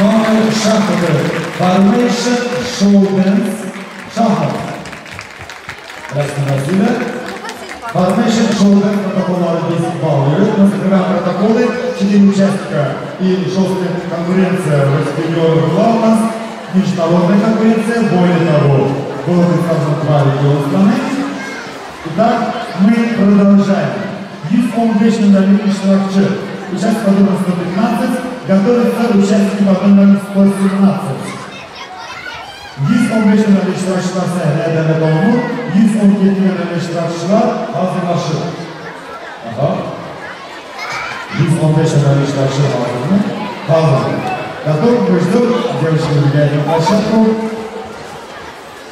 номер шахматы. Formation Dance шахмат. Василия. Formation Show Dance протокол 10 баллов. Мы закрываем протоколы. Четыре участника и жесткая конкуренция в экстерьере была у нас. Международная конкуренция. Более того, было представлено два региона страны. Итак, мы продолжаем. Youth Foundation Дальний Штрафчер. Участник по номеру 115. Готовится участники по номеру 117. Youth Foundation'dan iştirakçılarsa əldə olunur. 117 nömrəli iştirakçılar hazırlaşır. Aha. 115 nömrəli iştirakçılar hazırlanır. Hazır. Готов, мы ждем. Девочки выбегают на площадку.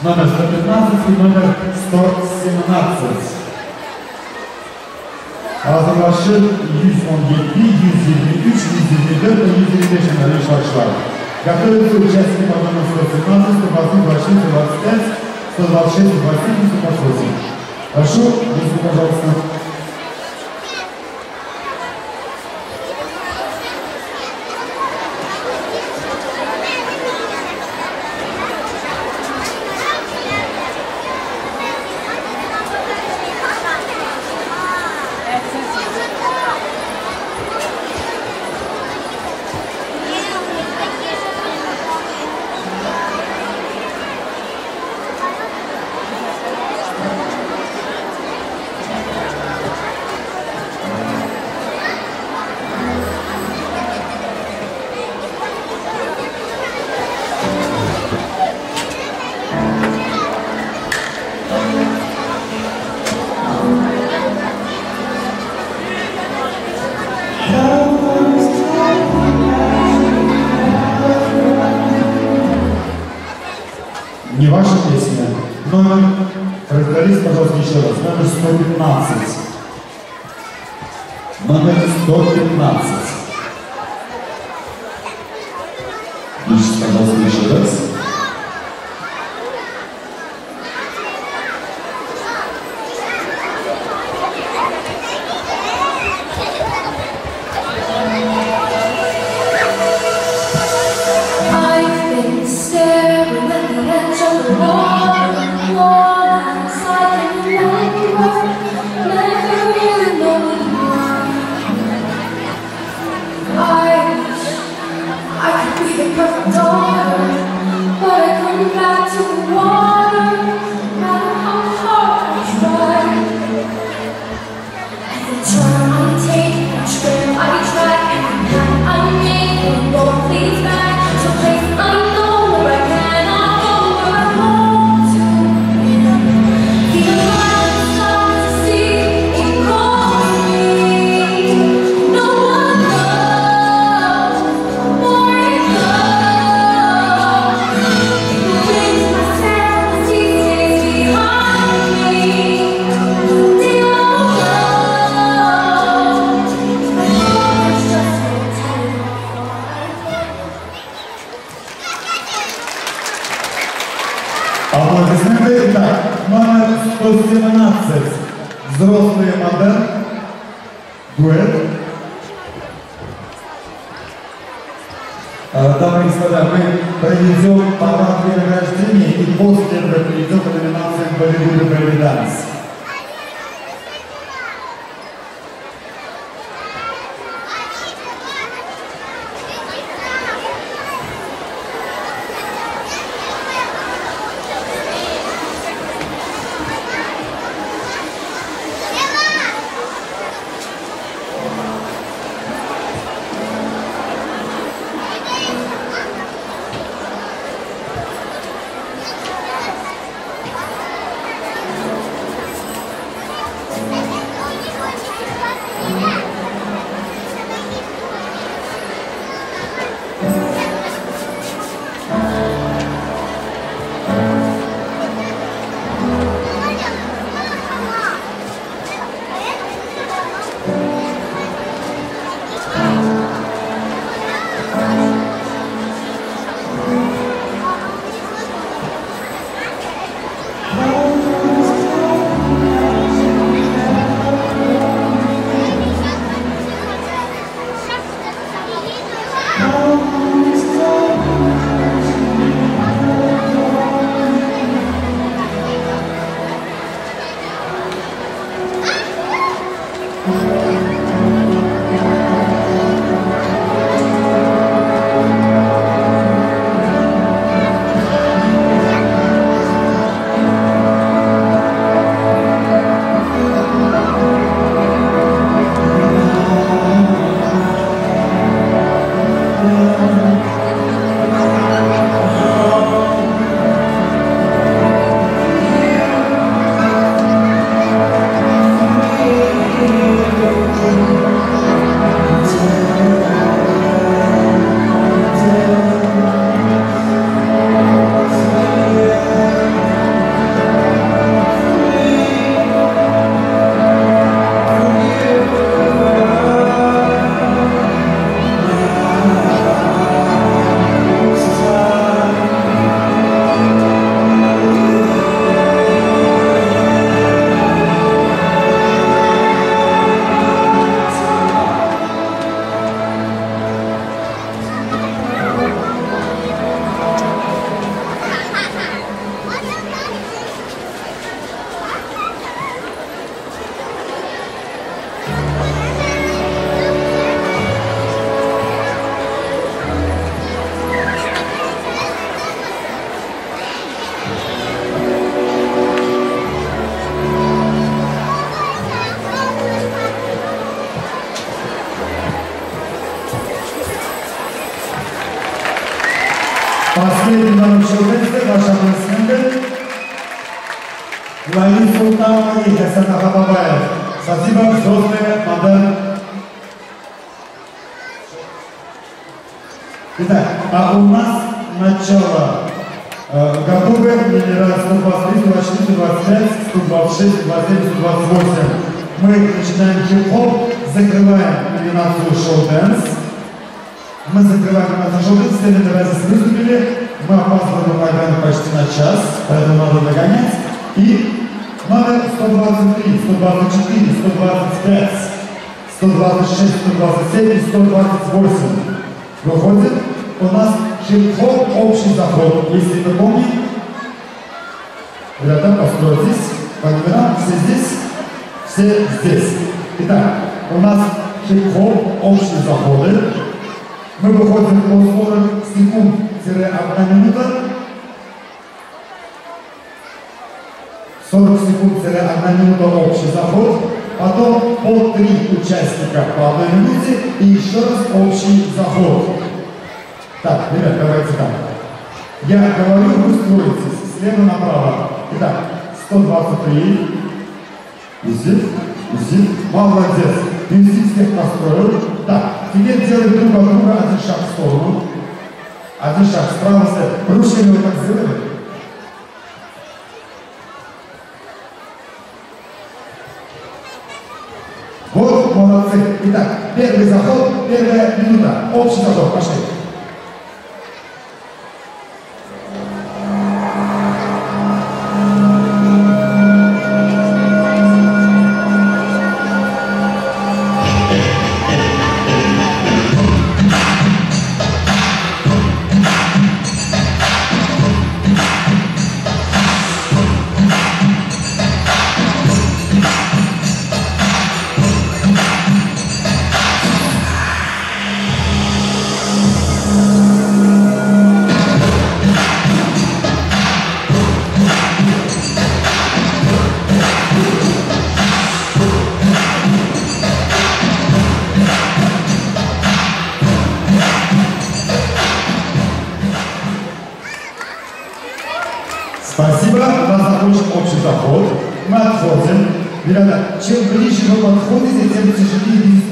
Номер 115 и номер 117. Hazırlaşır 117, 123, 124 ve 125 nömrəli iştirakçılar. Участники по номеру 117, 120, 26, 125, 126, 127, 128. Прошу, если, пожалуйста. Последний номер шоу-дэнса, ваши аплодисменты. Лаис Султанова и Хасан Ахабабаев. Спасибо, взрослые, мадам. Итак, а у нас начало. Готовы номера 123, 124, 125, 126, 127, 128. Мы начинаем хип-хоп, закрываем номинацию шоу-дэнс. Мы закрываем номинацию шоу-дэнс, все номинации выступили. Мы опаздываем на программу почти на час, поэтому надо догонять. И номер 123, 124, 125, 126, 127 и 128 выходит у нас хип-хоп общий заход. Если вы помните, ребята, постройтесь по номерам, все здесь, все здесь. Итак, у нас хип-хоп общие заходы. Мы выходим по 40 секунд-1 минута. 40 секунд-1 минута общий заход, потом по три участника по одной минуте и еще раз общий заход. Так, ребят, давайте так. Я говорю, вы строитесь слева направо. Итак, 123. Висит, висит. Молодец. Висит всех построил. Так, теперь делаем друг от друга один шаг в сторону. Один шаг справа. Ручками вот так сделали. Вот, молодцы. Итак, первый заход, первая минута. Общий заход, пошли.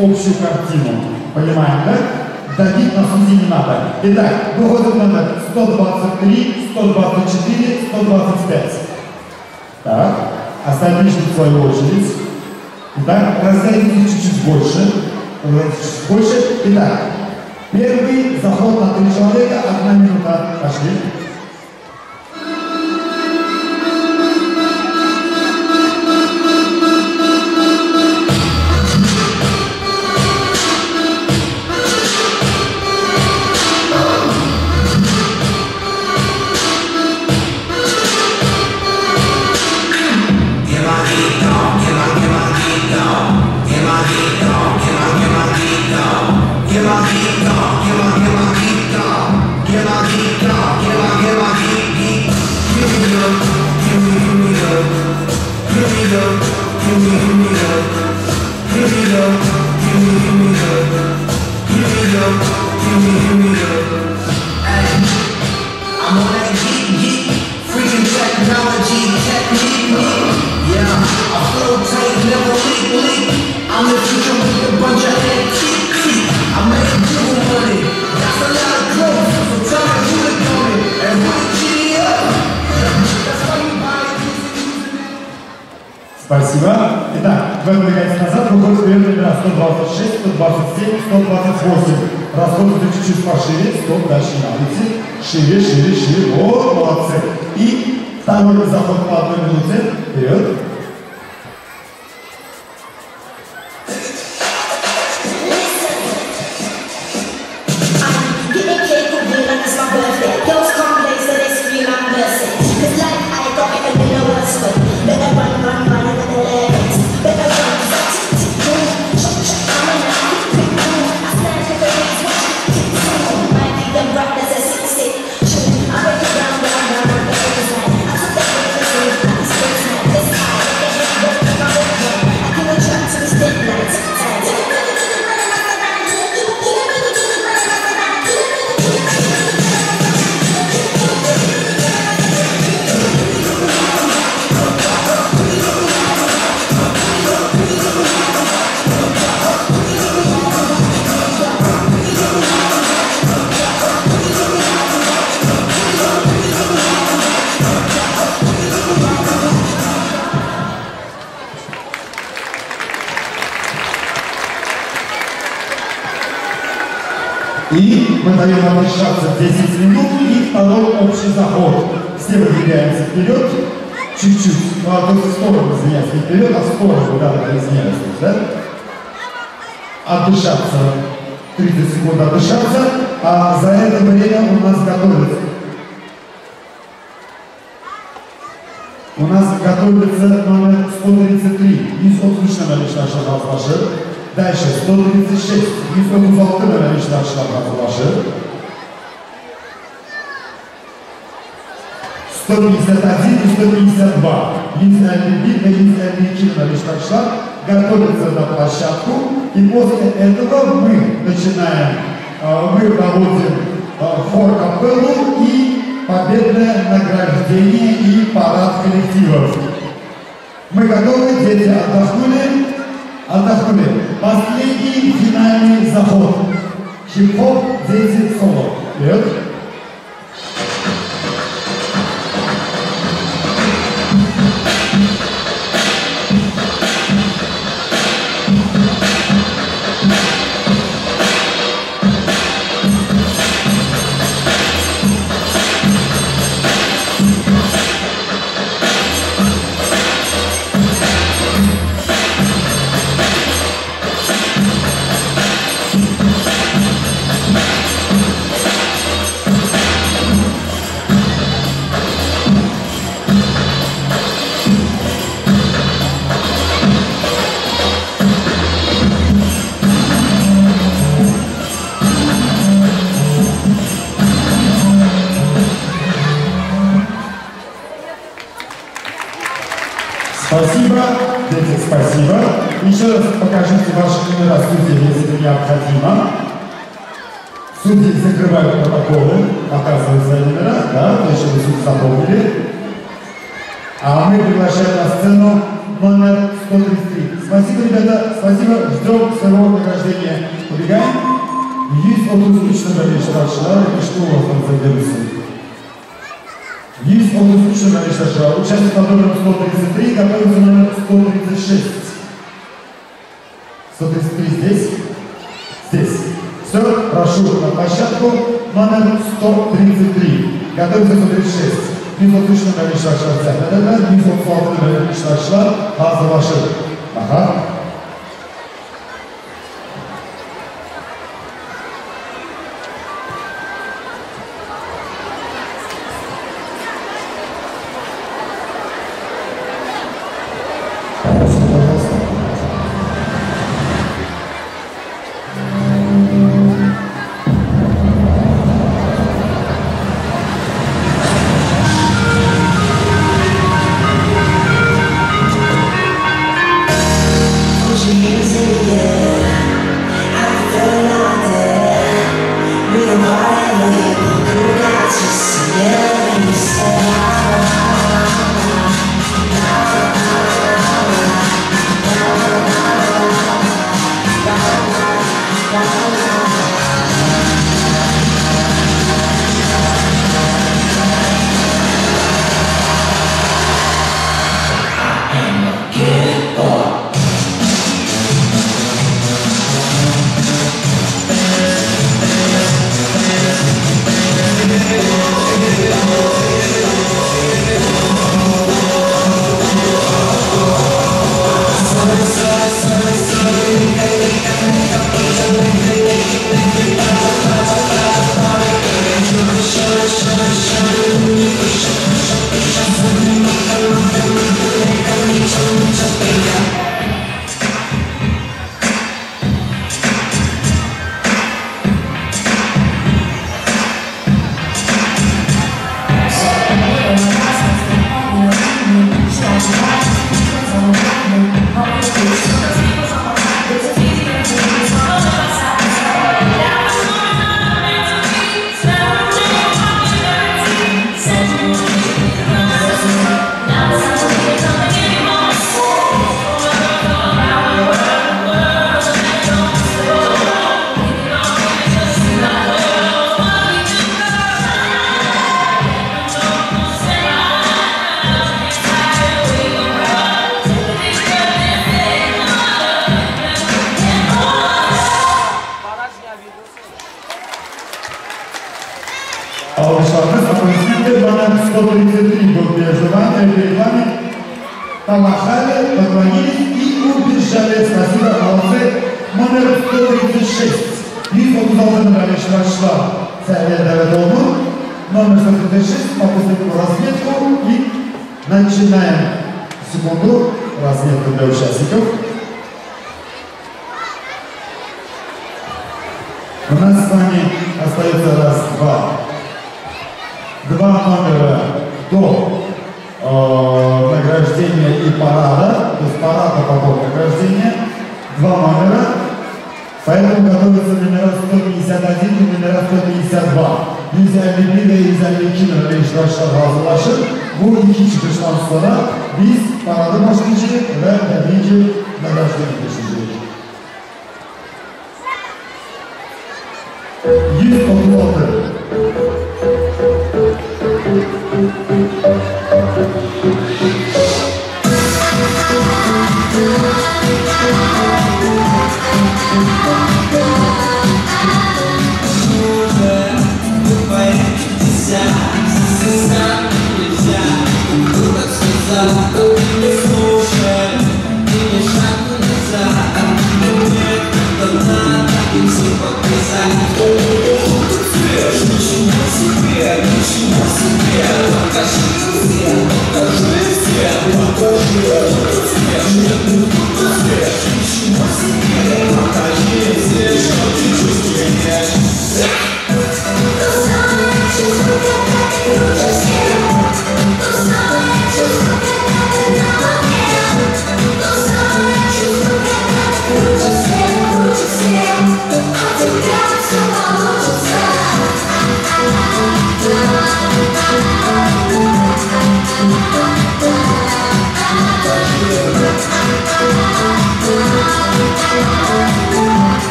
Общую картину. Понимаем, да? Давить на суде не надо. Итак, выходит номер 123, 124, 125. Так, остальные в свою очередь. Итак, разойдитесь чуть-чуть больше. Разойдитесь чуть больше. Итак, первый заход на три человека, одна минута. Пошли. И второй заход по одной минуте. И мы даем отдышаться 10 минут и второй общий заход. Все выдвигаемся вперед, чуть-чуть, ну, а то в сторону, извиняюсь, не вперед, а в сторону, да, да, извиняюсь, да? Отдышаться, 30 секунд отдышаться, а за это время у нас готовится У нас готовится номер 133. Yüz otuz наличных hazırlaşır. Дальше 136. 136 наличных hazırlaşır. 151 и 152. 151 и 152 наличных готовятся на площадку. И после этого мы начинаем, мы проводим хор капеллу и победное награждение и парад коллективов. Мы готовы, дети отдохнули, отдохнули. Последний финальный заход. Хип-хоп, дети, соло. Вперед. Номер 133. Спасибо, ребята, спасибо, ждем своего награждения. Убегаем. Есть отпускочного речь-ваша, и что у вас там задержится? Есть отпускочного речь-ваша. Участник под номером 133, готовится номер 136. 133 здесь? Здесь. Все, прошу на площадку номер 133. Готовится 136. 133 nömrəli iştirakçılar zəhmət edər, 136 nömrəli iştirakçılar hazırlaşır. Baxaq. У нас с вами остается раз, два. Номера до э, награждения и парада, то есть парада потом награждения. Два номера. Поэтому готовятся номера 151 и номера 152. Güzelliği ve güzelliği arkadaşlar hazırlaşın. Bu iki çıkıştan sonra biz parada başlayacağız ve tabii ki nagajdan geçeceğiz. 136. Покажи здесь, что ты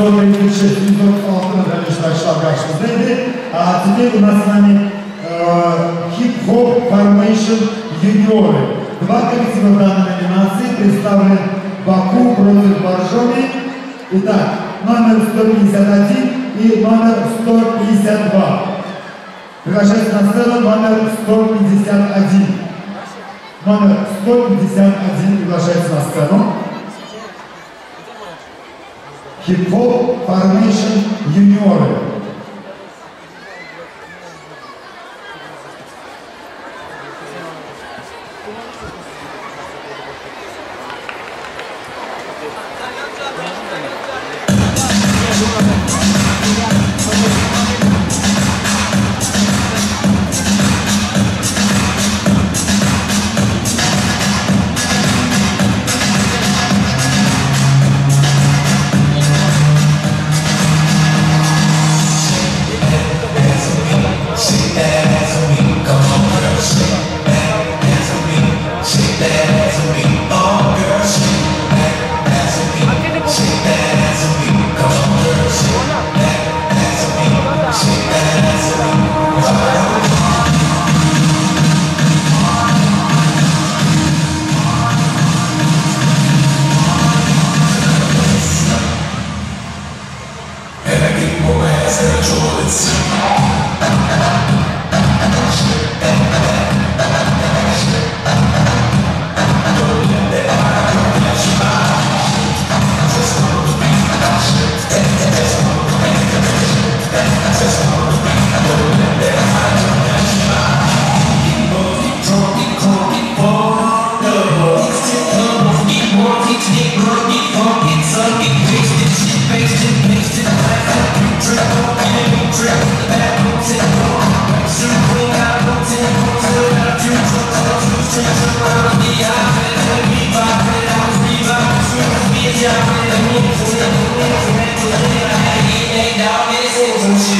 Номер 136 алтын iştirakçılar karşımızdaydı. А теперь у нас с вами э, хип-хоп формейшн юниоры. Два коллектива данной номинации представлены Баку против Боржоми. Итак, номер 151 и номер 152. Приглашается на сцену номер 151. Номер 151 приглашается на сцену. Хип-хоп формейшн юниоры. Deus.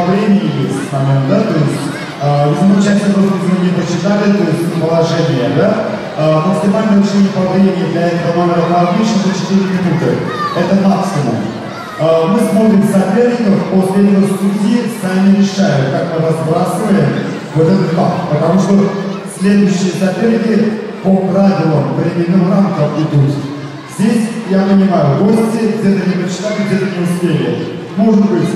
по времени есть момент, да, то есть, э, видимо, участие просто не посчитали, то есть, положение, да, Э, максимальное решение по времени для этого номера по отличию это 4 минуты, это максимум. Э, Мы смотрим соперников, после этого судьи сами решают, как мы разбрасываем вот этот факт, потому что следующие соперники по правилам временным рамкам идут. Здесь, я понимаю, гости где-то не прочитали, где-то не успели. Может быть,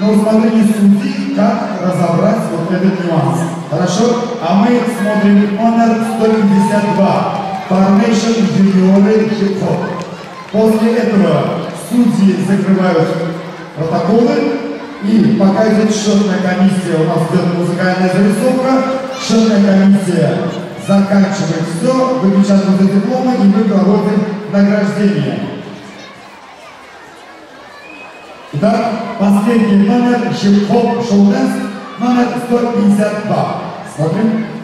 на усмотрение судьи, как разобрать вот этот нюанс. Хорошо? А мы смотрим номер 152. Formation Junior Hop. После этого судьи закрывают протоколы, и пока идет счетная комиссия, у нас идет музыкальная зарисовка, счетная комиссия заканчивает все, выпечатывают дипломы, и мы проводим награждение. Итак, последний номер хип-хоп шоу-дэнс, номер 152. Смотрим.